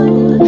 Oh.